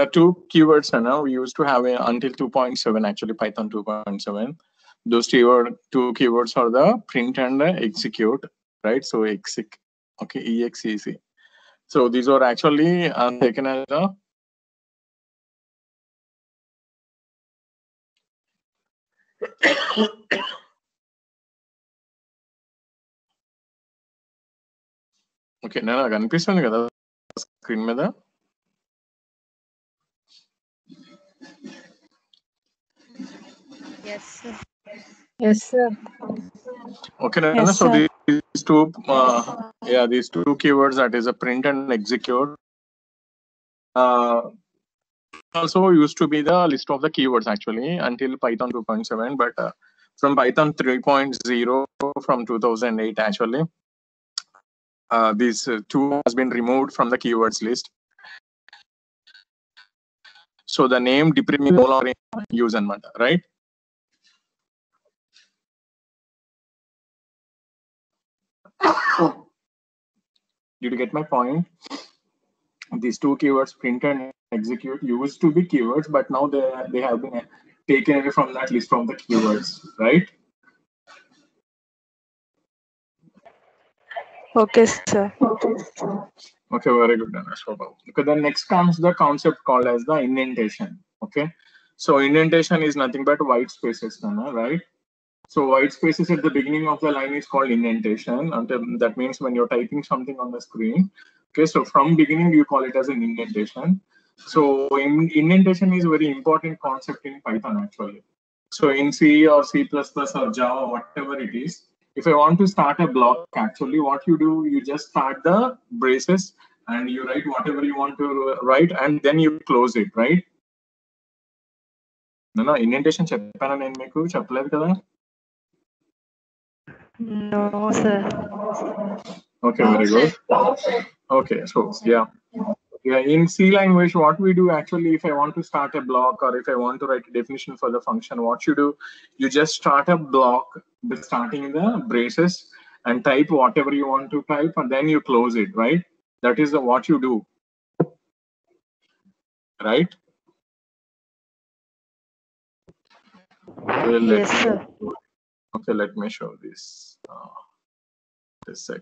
are two keywords and now we used to have a, until 2.7 actually Python 2.7. Those keyword two keywords are the print and the execute, right? So exec, okay, exec. So these are actually uh, taken as a okay నేను కనిపిస్తుంది కదా screen మీద Yes, sir. Yes, sir. Okay, Nana. Yes, so sir. these two, uh, yeah, these two keywords that is a print and execute. Uh, also used to be the list of the keywords actually until Python 2.7, but uh, from Python 3.0 from 2008 actually, uh, these two has been removed from the keywords list. So the name longer in use and matter, right? Did you get my point? These two keywords, print and execute, used to be keywords, but now they they have been taken away from that list from the keywords, right? Okay, sir. Okay, very good, Dana. So, okay, then next comes the concept called as the indentation. Okay, so indentation is nothing but white spaces, Dana, right? So white spaces at the beginning of the line is called indentation. And um, that means when you're typing something on the screen. Okay, so from beginning you call it as an indentation. So in, indentation is a very important concept in Python actually. So in C or C++ or Java, whatever it is, if I want to start a block, actually what you do, you just start the braces and you write whatever you want to write and then you close it, right? నేను indentation చెప్పానా నేను మీకు చెప్పలేదు కదా no, sir. Okay, very good. Okay, so yeah. Yeah, in C language, what we do actually, if I want to start a block or if I want to write a definition for the function, what you do, you just start a block by starting the braces and type whatever you want to type and then you close it, right? That is the, what you do. Right? Well, Yes, sir. Okay, let me show this. Uh, this sec.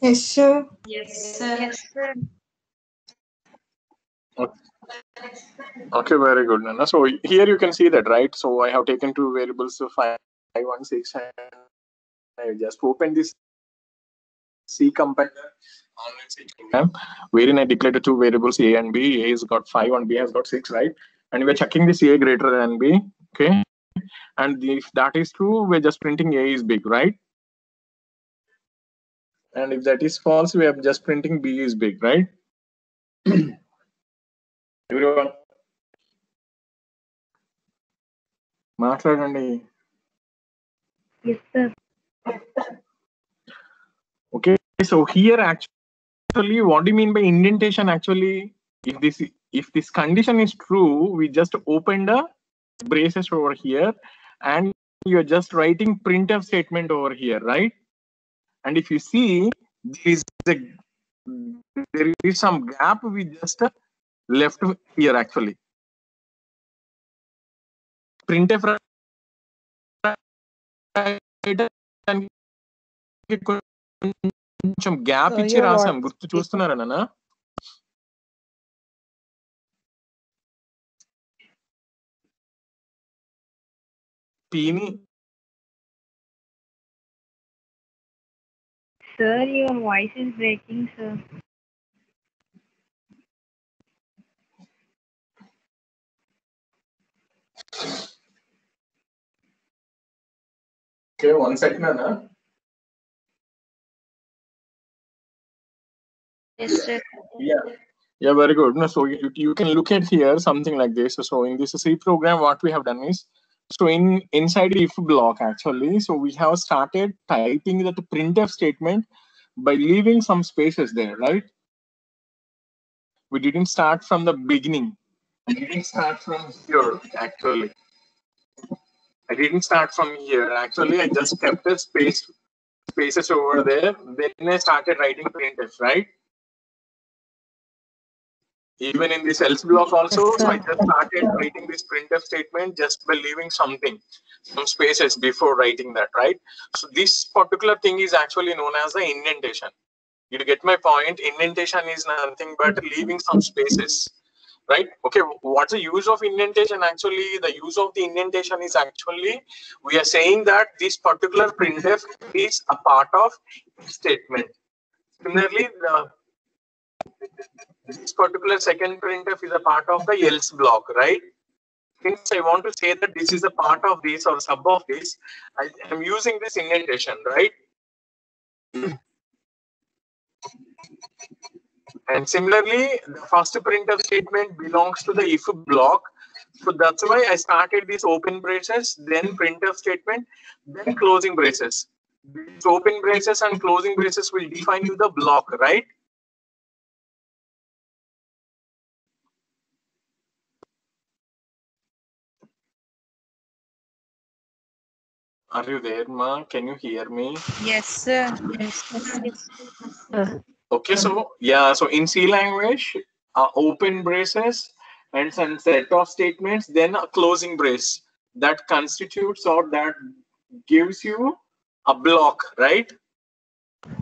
Yes, sir. Yes, sir. Yes, sir. Okay, very good, Nana. So here you can see that, right? So I have taken two variables, so five, five one six, and I just open this C compiler, online C program, wherein I declared two variables A and B. A has got five and B has got six, right? And we're checking this A greater than B, okay? And if that is true, we're just printing A is big, right? And if that is false, we are just printing B is big, right? Everyone. మాట్లాడండి Yes, sir. Okay, so here actually, what do you mean by indentation? Actually, if this if this condition is true, we just open the braces over here, and you're just writing printf statement over here, right? And if you see, there is a there is some gap we just uh, left here actually. Printf కొంచెం gap Sir, ఇచ్చి your రాసాం voice గుర్తు చూస్తున్నారా Pini. Sir, your voice is breaking, sir. Okay, one second, Anna. Yes, sir. Yeah. Yeah, very good. No, so you, you can look at here something like this. So in this C program, what we have done is so in inside if block actually, so we have started typing that printf statement by leaving some spaces there, right? We didn't start from the beginning. I didn't start from here actually. I didn't start from here. Actually, I just kept a space spaces over there. Then I started writing printf, right? Even in this else block also Yes, so i just started writing this printf statement just by leaving something some spaces before writing that right? So this particular thing is actually known as the indentation. You get my point? Indentation is nothing but leaving some spaces right? Okay what's the use of indentation? Actually the use of the indentation is actually we are saying that this particular printf is a part of statement. Similarly the this particular second printf is a part of the else block, right? Since I want to say that this is a part of this or sub of this, I am using this indentation, right? And similarly, the first printf statement belongs to the if block. So that's why I started this open braces, then printf statement, then closing braces. These open braces and closing braces will define you the block, right? Are you there, Ma? Can you hear me? Yes, sir. Sir. Okay, so yeah, so in C language, uh, open braces and some set of statements, then a closing brace that constitutes or that gives you a block, right?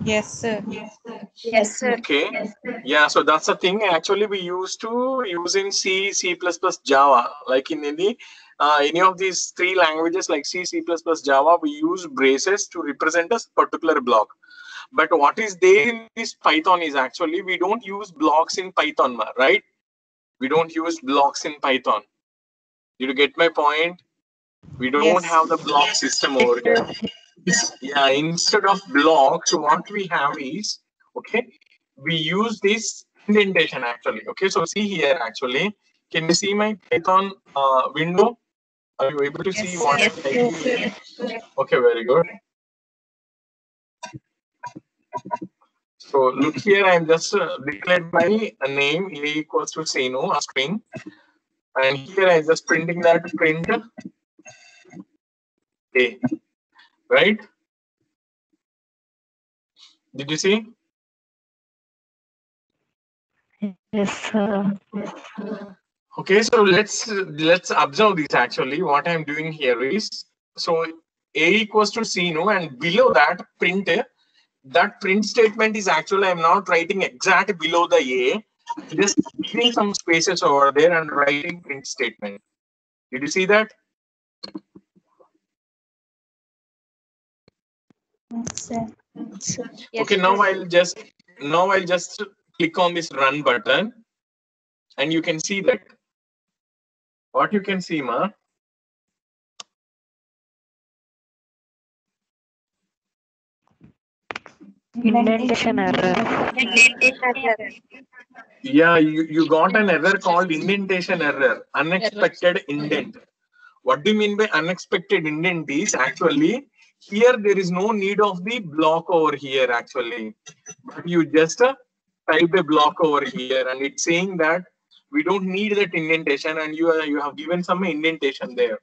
Yes, sir. Yes, sir. Yes, sir. Okay. Yeah, so that's the thing actually we used to use in C, C++, Java. Like in any uh, any of these three languages like C, C++, Java, we use braces to represent a particular block. But what is there in this Python is actually we don't use blocks in Python, right? We don't use blocks in Python. Did you get my point? We don't Yes. have the block system over here. Yeah, instead of blocks, what we have is okay, we use this indentation actually. Okay, so see here actually. Can you see my Python uh, window? Are you able to see Yes, what I'm yes, typing? Okay, very good. So look here, I'm just uh, declared my name a equals to Seenu, a string, and here I'm just printing that print a, right? Did you see? Yes, sir. Okay, so let's let's observe this actually. What I'm doing here is so a equals to Seenu, and below that print a. that print statement is actually I'm not writing exact below the a, just giving some spaces over there and writing print statement. Did you see that? Yes, okay, now. I'll just now I'll just click on this run button, and you can see that. What you can see, ma? Indentation error. Yeah, you, you got an error called indentation error, unexpected indent. What do you mean by unexpected indent is actually here there is no need of the block over here actually. But you just uh, type a block over here and it's saying that we don't need that indentation and you, are, you have given some indentation there.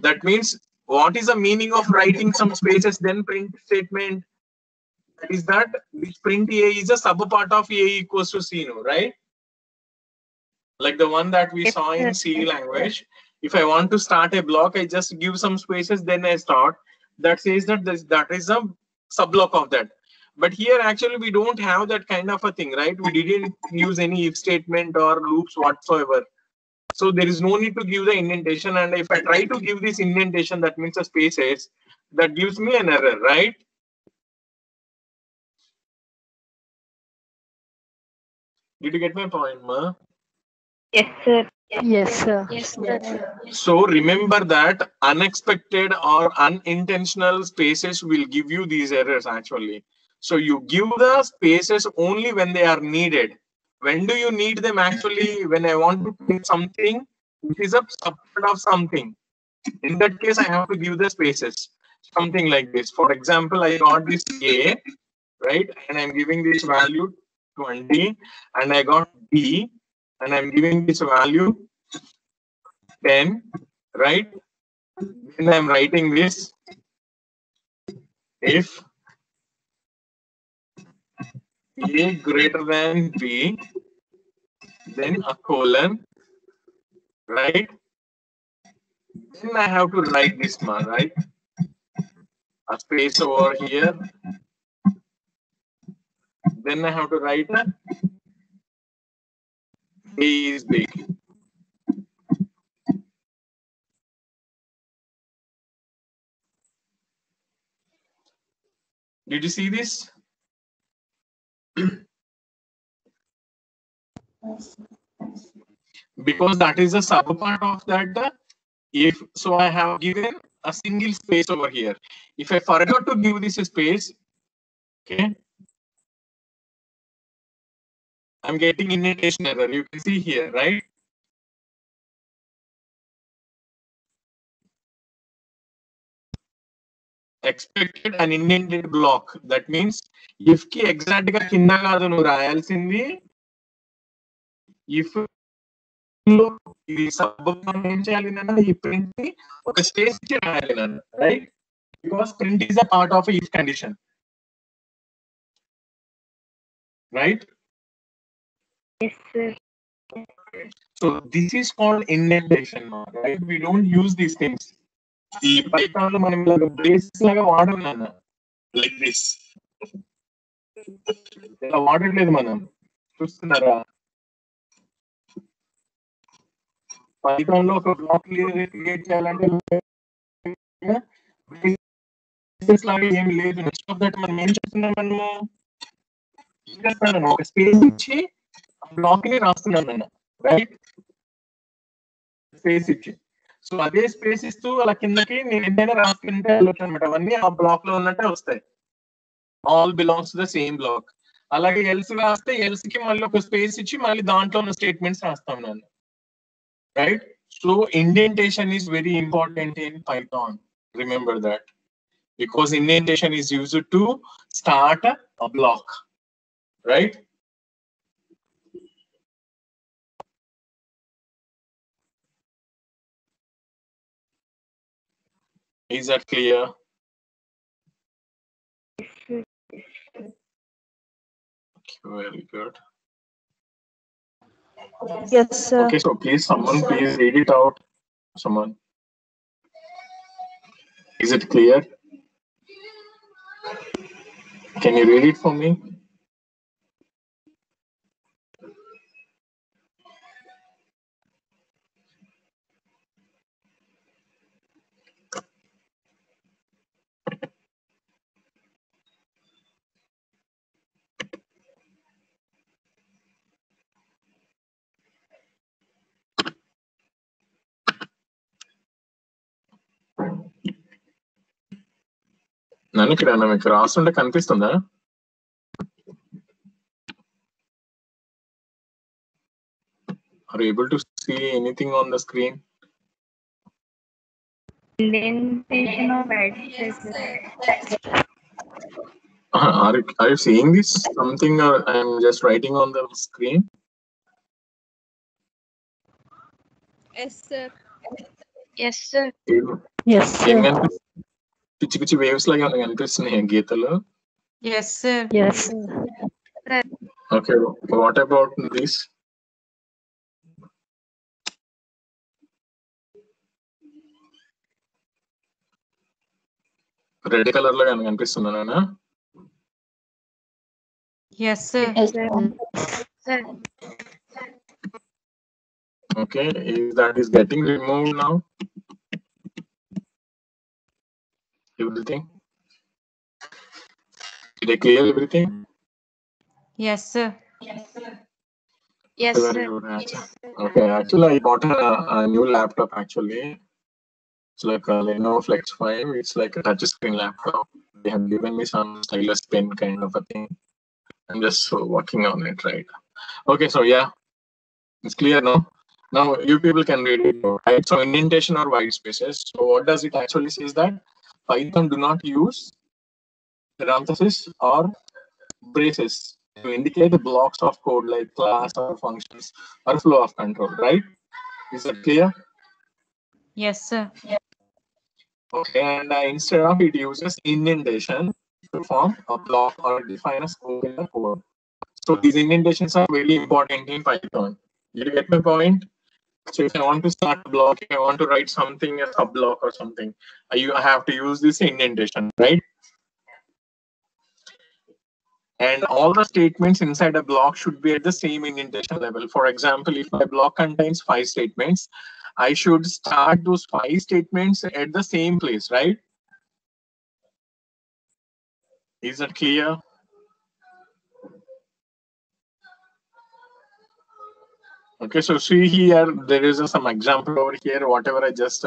That means what is the meaning of writing some spaces then print statement? That is that this print A is a sub part of A equals to C, no, right? Like the one that we saw in. C language. If I want to start a block, I just give some spaces, then I start. That says that this, that is a sub block of that. But here actually we don't have that kind of a thing, right? We didn't use any if statement or loops whatsoever. So there is no need to give the indentation. And if I try to give this indentation, that means a spaces, that gives me an error, right? Did you get my point, Ma? Yes, sir. Yes, sir. Yes, sir. So remember that unexpected or unintentional spaces will give you these errors actually. So you give the spaces only when they are needed. When do you need them actually? When I want to print something which is a subset of something. In that case, I have to give the spaces. Something like this. For example, I got this A, right? And I'm giving this value 20 and I got B and I'm giving this value 10, right? Then I'm writing this if A greater than B, then a colon, right? Then I have to write this one, right? A space over here. Then I have to write a is big. Did you see this? Because that is a subpart of that if so i have given a single space over here. If i forgot to give this space okay. I'm getting indentation error. You can see here right expected an indented block. That means if కి ఎగ్జాక్ట్గా కింద కాదు నువ్వు రాయాల్సింది if ఇది sub ఏం చేయాలి నాన్న? ఈ ప్రింట్ని ఒక స్పేస్ ఇచ్చి రాయాలి నాన్న right because print is a part of if condition right Yes, sir. So this is called indentation right we don't use these things ఈ పైథాన్లో మనం ఇలాగ బ్రేసెస్ లాగా వాడడం నాన్న. లైక్ దిస్ ఇలా వాడట్లేదు మనం. చూస్తున్నారా? పైథాన్లో ఒక బ్లాక్ క్రియేట్ చేయాలంటే బేసిక్స్ లాగా ఏమి లేదు. నెక్స్ట్ ఆఫ్ దట్ మనం ఏం చేస్తున్నాం మనము? ఏం చేస్తున్నాను ఒక స్పేస్ ఇచ్చి బ్లాక్ని రాస్తున్నాను నేను రైట్ స్పేస్ ఇచ్చి. సో అదే స్పేస్ ఇస్తూ అలా కిందకి నేను ఎంతైనా రాసుకుంటే వెళ్ళొచ్చు అనమాట అవన్నీ ఆ బ్లాక్లో ఉన్నట్టే వస్తాయి. All belongs to the same block అలాగే ఎల్స్ రాస్తే ఎల్స్కి మళ్ళీ ఒక స్పేస్ ఇచ్చి మళ్ళీ దాంట్లో ఉన్న స్టేట్మెంట్స్ రాస్తాం నన్ను right so indentation is very important in Python remember that because indentation is use to start a block right Is that clear? Okay, very good. Yes, sir. Okay, so please, someone please read it out. Someone. Is it clear? Can you read it for me? నన్ను ఇక్కడ ఏమన్నా మీకు రాస్తుంటే కనిపిస్తుందా Are you able to see anything on the screen? Indentation of white spaces. Uh, Are you, are you seeing this? Something uh, I'm just writing on the screen? Yes, sir. Yes, sir. ఏం- Yes, ఏం sir. కనిపిస్తుంది పిచ్చి పిచ్చి waves లాగా ఏమైనా కనిపిస్తున్నాయి గీతలు Yes, sir. Yes, sir. Okay what about this red colour లో కానీ కనిపిస్తుందా నాన్న Yes, sir. Yes, Sir. Okay, is Everything? Did I clear everything? Yes, sir. Yes, Very sir. good answer. Okay, actually I bought a, a new laptop actually. It's like a Lenovo Flex 5. It's like a touch screen laptop. They have given me some stylus pen kind of a thing. I'm just working on it right. Okay, so yeah, it's clear now. Now you people can read it, right? So indentation or white spaces. So what does it actually says that Python do not use parentheses or braces to indicate the blocks of code like class or functions or flow of control, right? Is that clear? Yes, sir. Okay, and uh, instead of it uses indentation to form a block or define a scope in the code. So these indentations are very important in Python. Did you get my point? So if I want to start a block, if I want to write something, a sub block or something, I, I have to use this indentation, right? And all the statements inside a block should be at the same indentation level. For example, if my block contains five statements, I should start those five statements at the same place, right? Is that clear? Okay, so see here, there is some example over here, whatever I just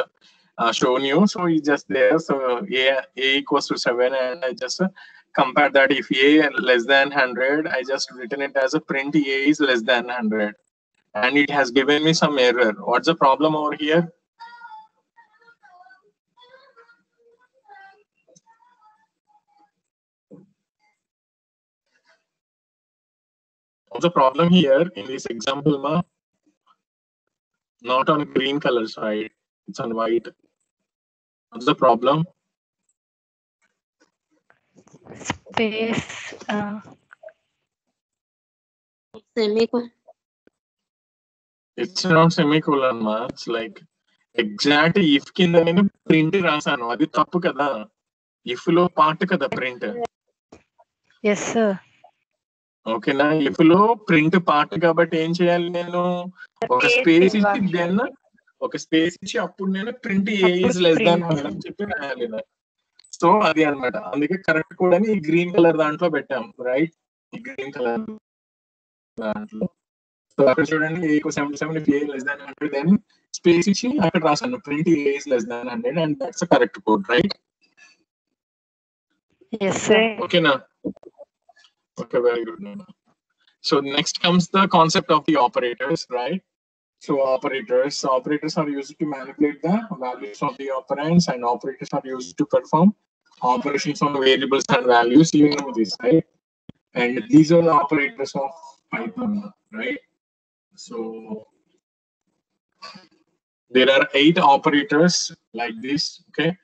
uh, shown you. So you just there, so a, a equals to seven, and I just uh, compare that if a less than 100, I just written it as a print a is less than 100, and it has given me some error. What's the problem over here? What's the problem here in this example, ma? Not on green color side, it's on white. What's the problem? Space. Uh, Semicolon. It's not semicolon, ma. It's like exact if కింద నేను print రాసాను అది తప్పు కదా if లో part కదా print yes, sir. ఓకేనా? ఇఫ్లో print part కాబట్టి ఏం చేయాలి నేను? ఒక స్పేస్ ఇచ్చి. దెన్ ఒక స్పేస్ ఇచ్చి అప్పుడు నేను print A is less than. అని చెప్పి రాయాలి సో అది అన్నమాట. అందుకే కరెక్ట్ కూడా ఈ గ్రీన్ కలర్ దాంట్లో పెట్టాం రైట్ ఈ గ్రీన్ కలర్ దాంట్లో. సో అక్కడ చూడండి A seventy seven A less than hundred then space ఇచ్చి అక్కడ రాశాను. Print A is less than hundred and that's correct code right. ఓకేనా Okay, very good. So next comes the concept of the operators, right? So operators, operators are used to manipulate the values of the operands, and operators are used to perform operations on variables and values. You know this, right? And these are the operators of Python, right? So there are eight operators like this, okay?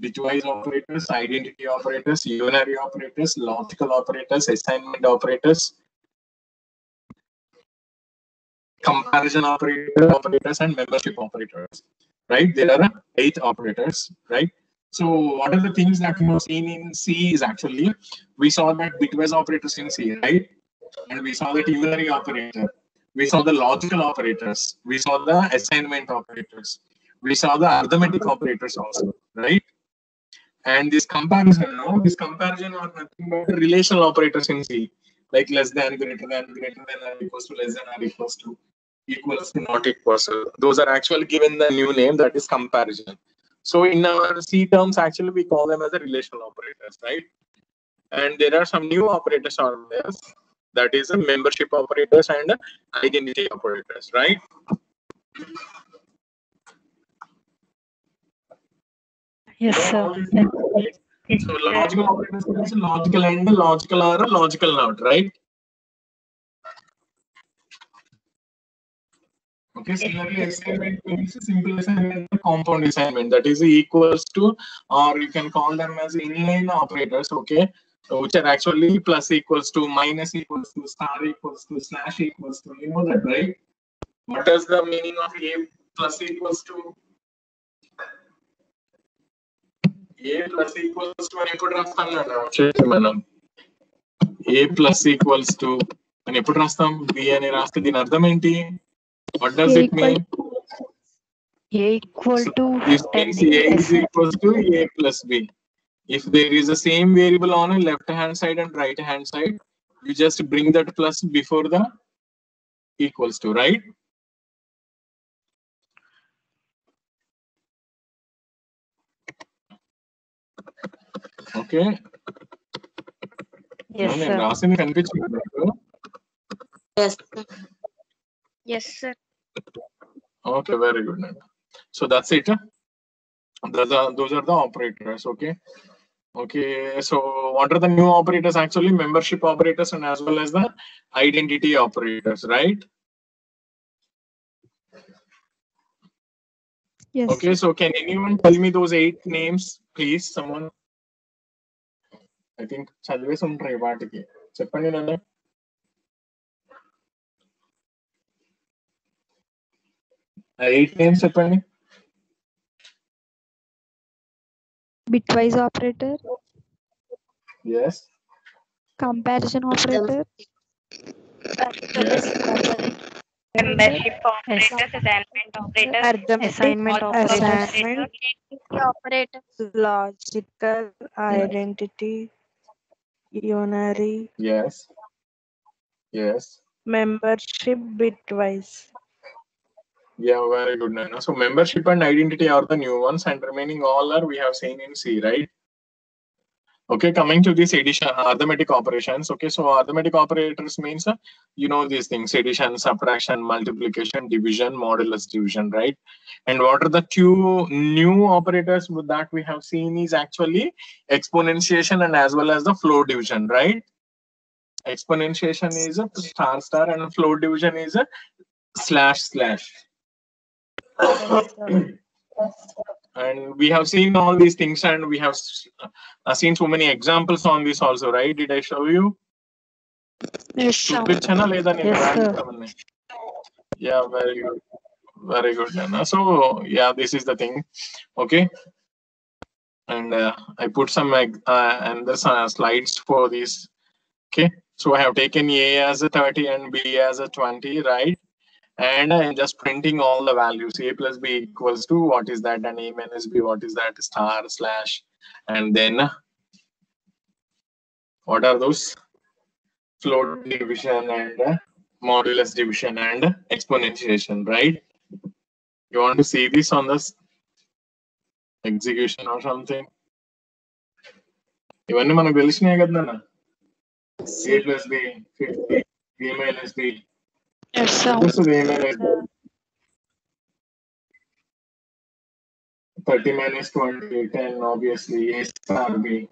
Bitwise operators, identity operators, unary operators, logical operators, assignment operators, comparison operator, operators and membership operators, right? There are eight operators, right? So what are the things that we have seen in C is actually, we saw that bitwise operators in C, right? And we saw the unary operator. We saw the logical operators. We saw the assignment operators. We saw the arithmetic operators also, right? And this comparison, no, this comparison are nothing but relational operators in C, like less than, greater than, greater than, or equals to, less than, or equals to, equals to, not equals to. Those are actually given the new name that is comparison. So in our C terms, actually we call them as the relational operators, right? And there are some new operators out there. That is a membership operators and identity operators, right? Yes, sir. So logical operators logical and logical or a logical not, right? Okay, similarly, assignment means simple assignment, compound assignment that is equals to, or you can call them as inline operators, okay, which are actually plus equals to, minus equals to, star equals to, slash equals to, you know that, right? What is the meaning of a plus equals to? A plus equals to అని ఎప్పుడు రాస్తాం మనం ఏ plus equals to అని ఎప్పుడు రాస్తాం B అని రాస్తే దీని అర్థం ఏంటి what does A it mean A equal So, to This 10 means A is yes, equals to A plus B. If there is the same variable on a left hand side and right hand side, you just bring that plus before the equals to, right? Okay. yes, నేను sir. రాసింది కనిపించింది మీకు Yes. Yes, sir. Okay, very good. Nanda. So that's it. huh? Those are, those are the operators. Okay. Okay. So what are the new operators? Actually, membership operators and as well as the identity operators, right? Yes. Okay. So can anyone tell me those eight names, please? Someone. I think చదివేసి ఉంటాయి వాటికి చెప్పండి నన్ను eight names చెప్పండి bitwise operator, yes comparison operator, yes Membership operator, assignment operator, assignment operator, logical identity, unary. Yes. Yes. Membership bitwise. Yeah, very good, Nana. So membership and identity are the new ones, and remaining all are we have seen in C, right? Okay, coming to this addition, arithmetic operations. Okay, so arithmetic operators means uh, you know these things: addition, subtraction, multiplication, division, modulus division, right? And what are the two new operators that we have seen is actually exponentiation and as well as the floor division, right? Exponentiation is a star star, and floor division is a slash slash and we have seen all these things and we have uh, seen so many examples on this also right? Did i show you? Yes sir. yes yeah very good. Very good Jana. so yeah this is the thing. Okay? And uh, i put some uh, and the uh, slides for this. Okay? So i have taken a as a 30 and b as a 20 right? and I'm just printing all the values. A plus B equals to what is that, and A minus B, what is that? Star slash, and then what are those? Float division and uh, modulus division and exponentiation, right? You want to see this on this execution or something? ఇవన్నీ మనకు తెలిసినాయి కదా నాన్న ఏ plus B fifty A minus B This will be 30 minus 20, 10, obviously, yes, be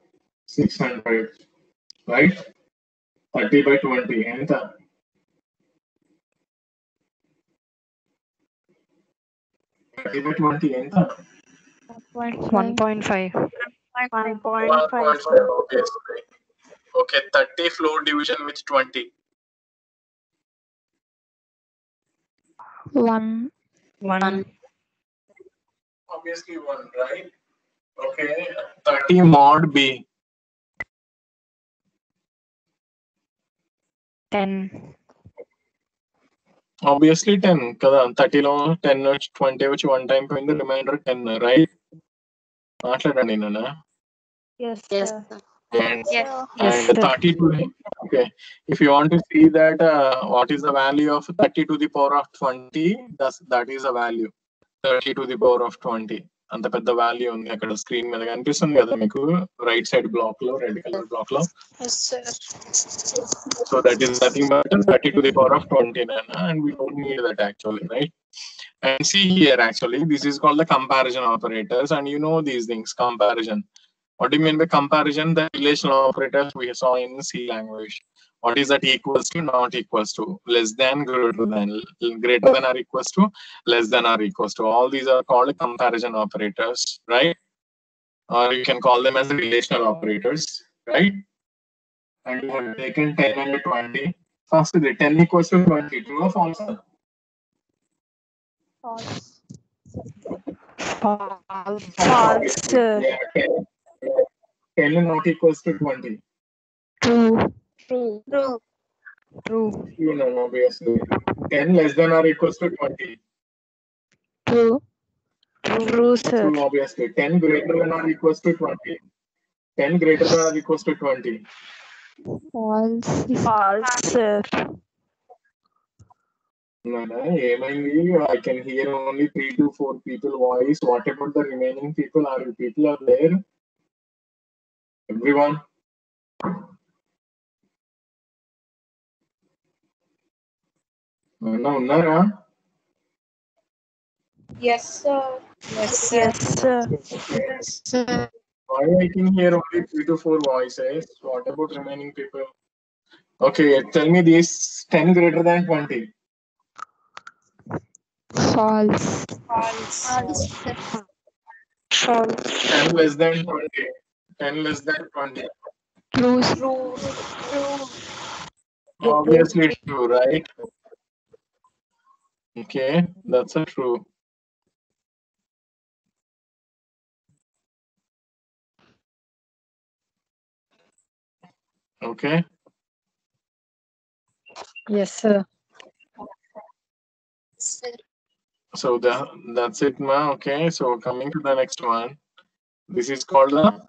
600, right? 30 by 20, enter. Uh, thirty by twenty. Uh, One point five. One point five. Okay. Thirty floor division with twenty. One. One. obviously one right okay 30 mod b Ten. Obviously ten కదా థర్టీలో ten వచ్చి twenty వచ్చి one time పోయింది reminder ten right మాట్లాడండి నాన్న Yes, Yes, sir. sir. and Yes. Yes, and sir. 32 okay if you want to see that uh, what is the value of 30 to the power of 20 that's that is a value 30 to the power of 20 అంత పెద్ద value ఉంది అక్కడ screen మీద కనిపిస్తుంది కదా మీకు right side black లో red colour black లో Yes, sir. So that is nothing but 30 to the power of 20 nana, and we don't need that actually, right? And see here actually, this is called the comparison operators, and you know these things, comparison. What do you mean by comparison? The relational operators we saw in C language. What is that equals to, not equals to, less than, greater than, greater than or equals to, less than or equals to. All these are called comparison operators, right? Or you can call them as relational operators, right? and you have taken 10 and 20. First, the 10 equals to 20. True or false? sir? False. False, sir. Yeah, 10. 10 not equals to 20. True. True. True. True. You know, obviously. 10 less than or equals to 20. True. True, sir. True, obviously. 10 greater than or equals to 20. 10 greater than or equals to 20. False. False, sir. No, no, ఏమైంది I can hear only three to four people voice. What about the remaining people? Are you people are there? everyone. No, Nara. Yes, sir. Yes, sir. Yes, sir. Yes, sir. Why I can hear only three to four voices? What about remaining people? Okay, tell me this 10 greater than 20. False. False. False. 10 less than 20. 10 less than 20. True. True. True. Obviously true, right? Okay, that's a true. Okay. Yes, sir. So that, that's it, ma. Okay, so coming to the next one. This is called the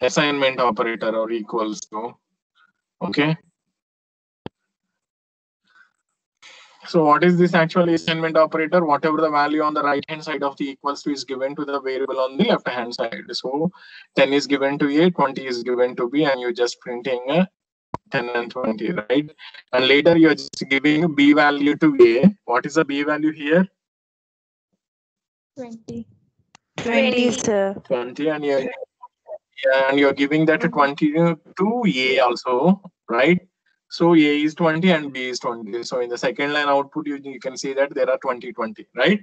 assignment operator or equals to. Okay. So what is this actual assignment operator? Whatever the value on the right hand side of the equals to is given to the variable on the left hand side. So 10 is given to A, 20 is given to B, and you're just printing a 10 and 20, right? And later you're just giving B value to A. What is the B value here? 20. 20, sir. 20 and you're yeah, and you're giving that a mm-hmm. 20 to A also, right? So A is 20 and B is 20. So in the second line output, you, you can see that there are 20, 20, right?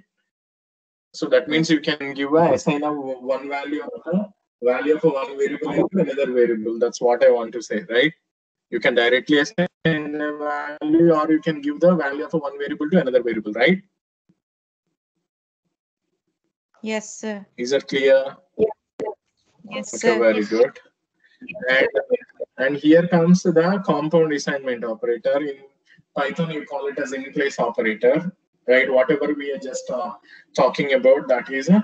So that means you can give a assign of one value of a value of one variable into another variable. That's what I want to say, right? You can directly assign a value or you can give the value of one variable to another variable, right? Yes, sir. Is that clear? Yes, Okay, sir. very good. And, and here comes the compound assignment operator. In Python, you call it as in-place operator, right? Whatever we are just uh, talking about, that is uh,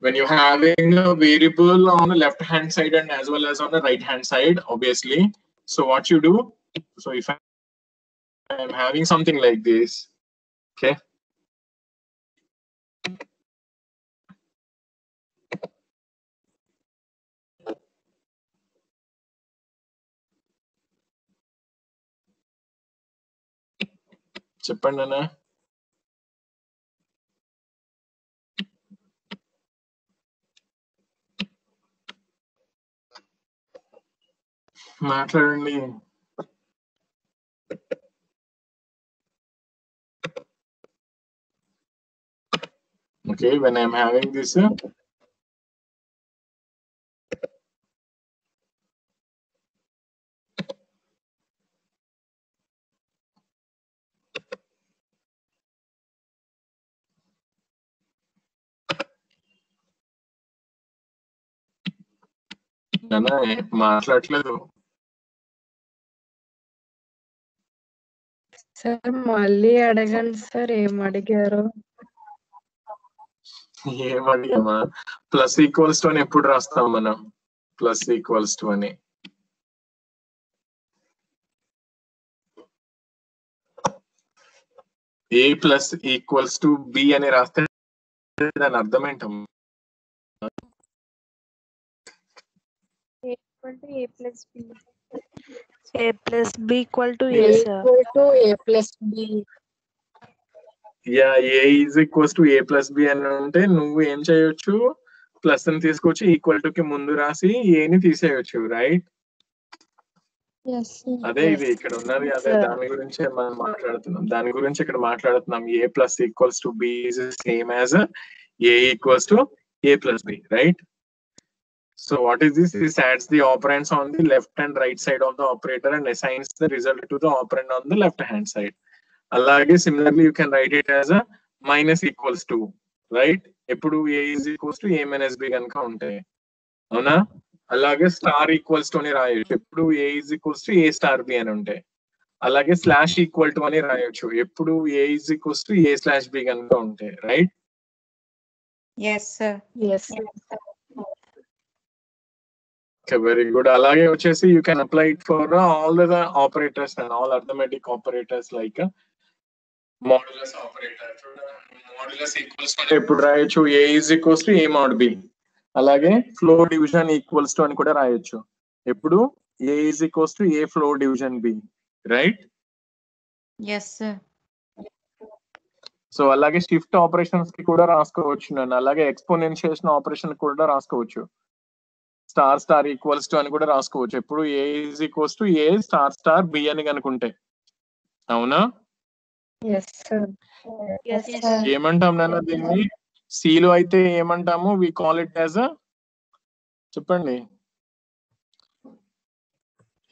when you're having a variable on the left-hand side and as well as on the right-hand side, obviously. So what you do, so if I am having something like this, okay, చెప్పండి అన్న మాట్లాడండి okay when i'm having this uh, నాన్న మాట్లాడట్లేదు. Sir మళ్ళీ అడగండి sir ఏం అడిగారు. ఏమడిగామా plus equals to అని ఎప్పుడు రాస్తాం మనం? ప్లస్ ఈక్వల్స్ టు అని A plus equals to B అని రాస్తే దాని అర్థం ఏంటమ్మా? A plus B. A plus B equal to A, sir. equal to a plus b yeah A is equals to A plus B అని ఉంటే నువ్వు ఏం చేయొచ్చు ప్లస్ని తీసుకొచ్చి ఈక్వల్ టు కి ముందు రాసి ఏని తీసేయొచ్చు రైట్. అదే ఇది ఇక్కడ ఉన్నది అదే. దాని గురించే మనం మాట్లాడుతున్నాం దాని గురించి ఇక్కడ మాట్లాడుతున్నాం A plus equals to B same as A equals to A plus B right so what is this this adds the operands on the left and right side of the operator and assigns the result to the operand on the left hand side అలాగే similarly you can write it as a minus equals to right ఎప్పుడు ఏ is equals to A minus B కనుక ఉంటాయి అవునా అలాగే star equals to అని రాయొచ్చు ఎప్పుడు ఏ is equals to A star B అని ఉంటాయి అలాగే స్లాష్ ఈక్వల్ టు అని రాయొచ్చు ఎప్పుడు ఏ is equals to A slash B కనుక ఉంటాయి right Yes, sir. very good అలాగే వచ్చేసి you can apply it for all the operators and all arithmetic operators like modulus operator modulus equals ఎప్పుడు రాయొచ్చు A is equals to A mod B అలాగే floor division equals to అని కూడా రాయొచ్చు. ఎప్పుడు? A is equals to A floor division B right Yes, sir. So అలాగే shift ఆపరేషన్స్కి కూడా రాసుకోవచ్చు నేను అలాగే ఎక్స్పోనెన్షియేషన్ ఆపరేషన్ కూడా రాసుకోవచ్చు. స్టార్ స్టార్ ఈక్వల్స్ టు అని కూడా రాసుకోవచ్చు. ఎప్పుడు A is equals to A star star B అని కనుకుంటే అవునా. ఏమంటాం నాన్న దీన్ని? C లో అయితే ఏమంటాము? We call it as a చెప్పండి.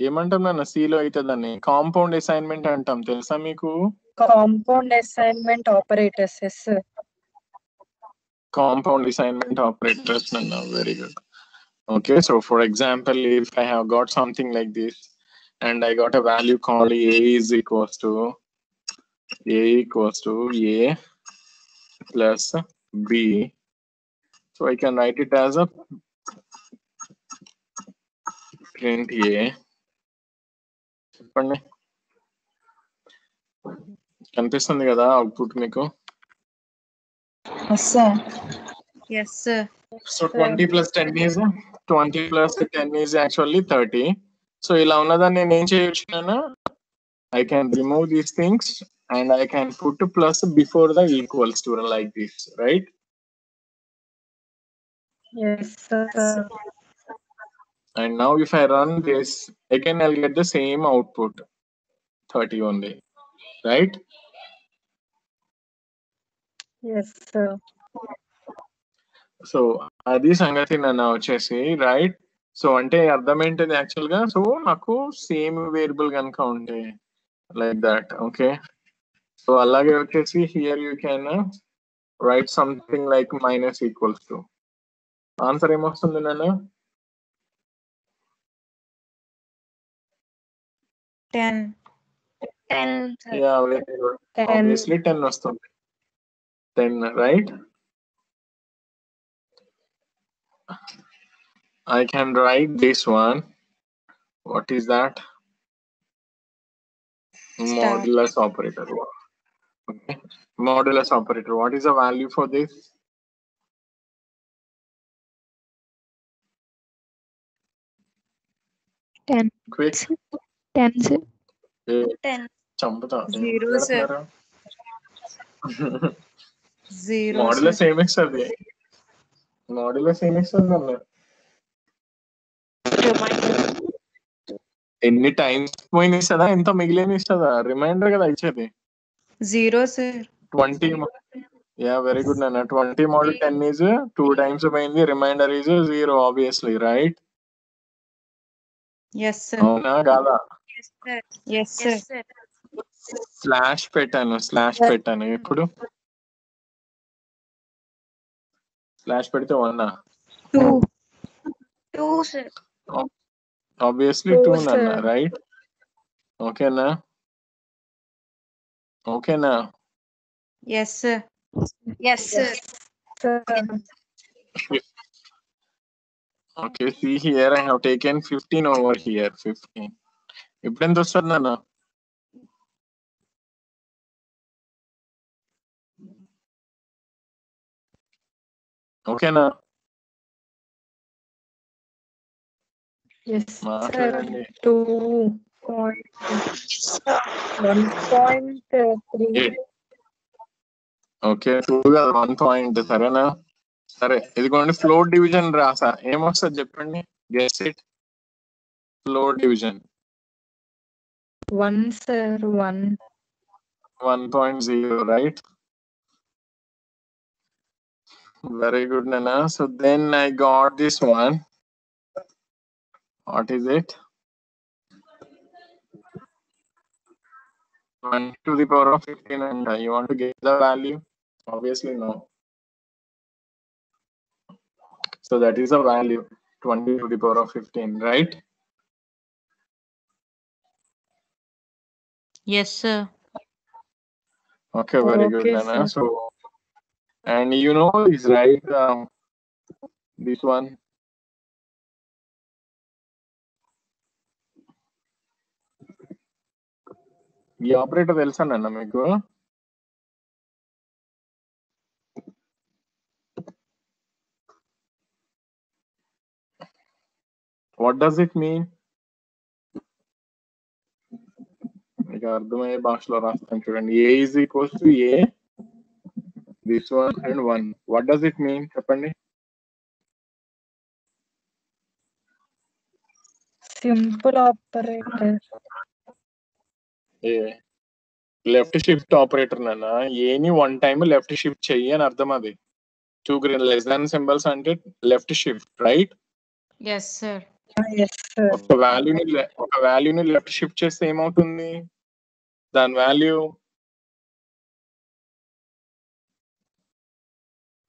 ఏమంటాం నాన్న? C లో అయితే దాన్ని కాంపౌండ్ అసైన్మెంట్ అంటాం. తెలుసా మీకు? Operators yes sir. Compound assignment operators అన్న very good Okay, so for example, if I have got something like this and I got a value called A is equals to A equals to A plus B. So I can write it as a print A. చెప్పండి కనిపిస్తుంది కదా output మీకు Yes, sir. Yes, sir. So twenty plus ten is twenty plus ten is actually thirty so ఇలా ఉన్నదాన్ని నేను ఏం చేయొచ్చు నేను I can remove these things and I can put plus before the equals to like this right Yes, sir. And now if I run this again I get the same output thirty only right Yes, sir. So అది సంగతి నన్ను వచ్చేసి right so అంటే అర్థం ఏంటిది యాక్చువల్గా so నాకు same variable కనుక ఉంటే లైక్ దట్ ఓకే సో అలాగే వచ్చేసి here you can write something like minus equals to answer ఏమొస్తుంది నన్ను. ఆబ్వియస్లీ టెన్ వస్తుంది. Ten right I can write this one. What is that? Star. Modulus operator. Okay. Modulus operator. What is the value for this? Ten. Quick. Ten, Ten. Champuta. Zero. Zero. Modulus sir. MX. ఏమిస్తుంది అన్న. Reminder. ఎన్ని times పోయిన ఇస్తుందా? ఎంత మిగిలిన ఇస్తుందా? Remainder కదా ఇచ్చేది. Zero, sir. Twenty ya very good నాన్న. Twenty model ten is two times పోయింది. Remainder is zero obviously right Yes, sir. అవునా? కాదా? Yes, sir. స్లాష్ పెట్టాను స్లాష్ పెట్టాను. ఎప్పుడు? స్లాష్ పెడితే వన్నా Two. Two, sir. Obviously Two, two నాన్న sir. రైట్ ఓకేనా ఓకేనా Yes, sir. Yes, sir. Sir. Okay see here I have taken fifteen over here fifteen ఇప్పుడు ఎంత వస్తుంది నాన్న ఓకేనా. Eight. ఓకే టూ కాదు వన్ పాయింట్ సరేనా సరే ఇదిగోండి ఫ్లోర్ డివిజన్ రాసా ఏమొస్తుంది చెప్పండి guess it floor division One, sir. One. One point zero right Very good, Nana. So then I got this one. What is it? 1 to the power of 15 and you want to get the value? Obviously, no. So that is a value 20 to the power of 15, right? Yes, sir. Okay, very okay, good, Nana. So and you know this, right? Um, this one. ఈ operator తెలుసా నాన్న మీకు what does it mean మీకు అర్థమయ్యే భాషలో రాస్తాను చూడండి ఏ is equals to A This one and one what does it mean చెప్పండి. Simple operator. A left shift operator నాన్న. ఏని వన్ టైం లెఫ్ట్ షిఫ్ట్ చెయ్యి అని అర్థం అది. Two green less than symbols అంటే left shift right Yes, sir. Yes, sir. ఒక వాల్యూని ఒక వాల్యూని లెఫ్ట్ షిఫ్ట్ చేస్తే ఏమవుతుంది? దాని వాల్యూ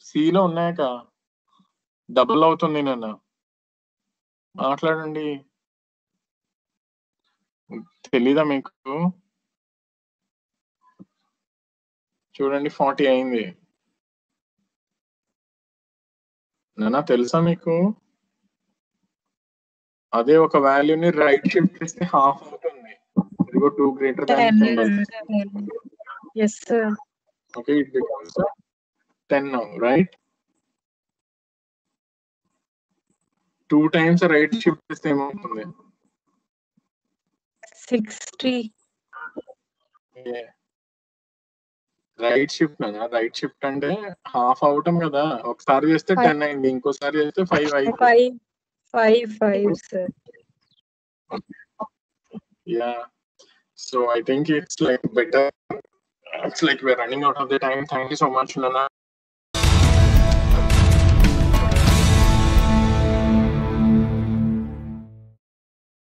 సిలో ఉన్నాక డబుల్ అవుతుంది నాన్న. మాట్లాడండి. తెలీదా మీకు? చూడండి ఫార్టీ అయింది. నానా తెలుసా మీకు? అదే ఒక వాల్యూని రైట్ షిఫ్ట్ చేస్తే హాఫ్ అవుతుంది. ఇదిగో two greater than okay it becomes ten right two times right shift చేస్తే ఏమవుతుంది సిక్స్టీ రైట్ షిఫ్ట్ కదా రైట్ షిఫ్ట్ అంటే హాఫ్ అవటం కదా ఒకసారి చేస్తే Five. టెన్ అయింది ఇంకోసారి చేస్తే ఫైవ్ అయింది five five five sir Yeah. So I think it's like better. It's like we're running out of the time. Thank you so much, Nana.